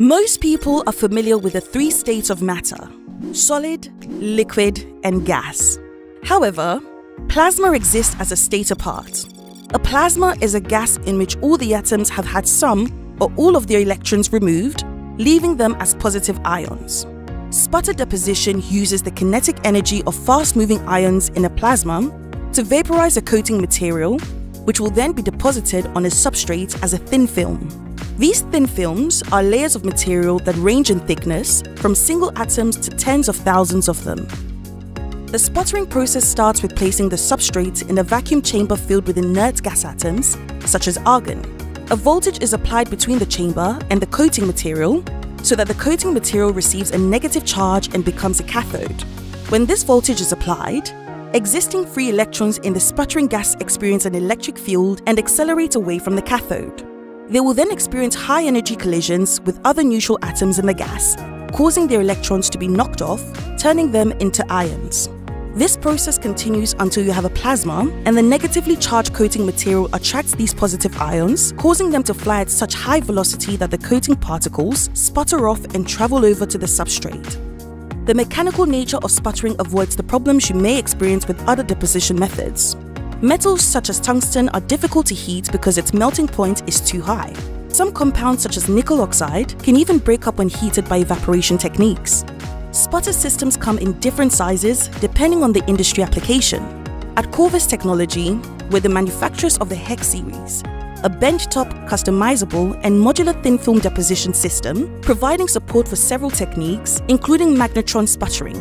Most people are familiar with the three states of matter solid, liquid, and gas. However, plasma exists as a state apart. A plasma is a gas in which all the atoms have had some or all of their electrons removed, leaving them as positive ions. Sputter deposition uses the kinetic energy of fast moving ions in a plasma to vaporize a coating material, which will then be deposited on a substrate as a thin film. These thin films are layers of material that range in thickness from single atoms to tens of thousands of them. The sputtering process starts with placing the substrate in a vacuum chamber filled with inert gas atoms, such as argon. A voltage is applied between the chamber and the coating material so that the coating material receives a negative charge and becomes a cathode. When this voltage is applied, existing free electrons in the sputtering gas experience an electric field and accelerate away from the cathode. They will then experience high energy collisions with other neutral atoms in the gas, causing their electrons to be knocked off, turning them into ions. This process continues until you have a plasma, and the negatively charged coating material attracts these positive ions, causing them to fly at such high velocity that the coating particles sputter off and travel over to the substrate. The mechanical nature of sputtering avoids the problems you may experience with other deposition methods. Metals such as tungsten are difficult to heat because its melting point is too high. Some compounds such as nickel oxide can even break up when heated by evaporation techniques. Sputter systems come in different sizes depending on the industry application. At Korvus Technology, we're the manufacturers of the Hex series, a benchtop, customizable, and modular thin film deposition system, providing support for several techniques, including magnetron sputtering.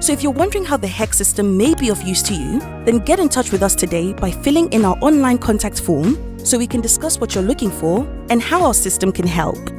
So if you're wondering how the Hex system may be of use to you, then get in touch with us today by filling in our online contact form so we can discuss what you're looking for and how our system can help.